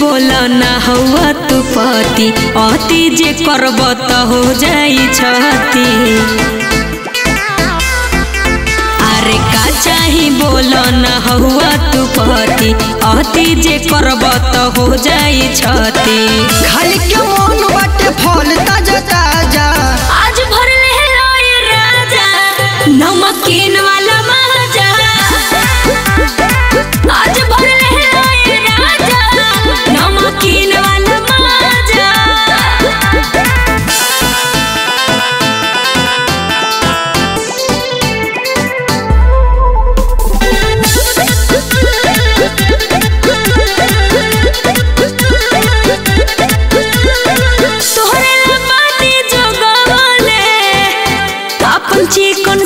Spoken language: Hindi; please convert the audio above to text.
बोल ना हुआ तू पति अति जे करब हो जाई छती। अरे का चाही बोल ना हुआ तू पति अति जे करब हो जाई छती। खाली के मन बाटे फल? con chi con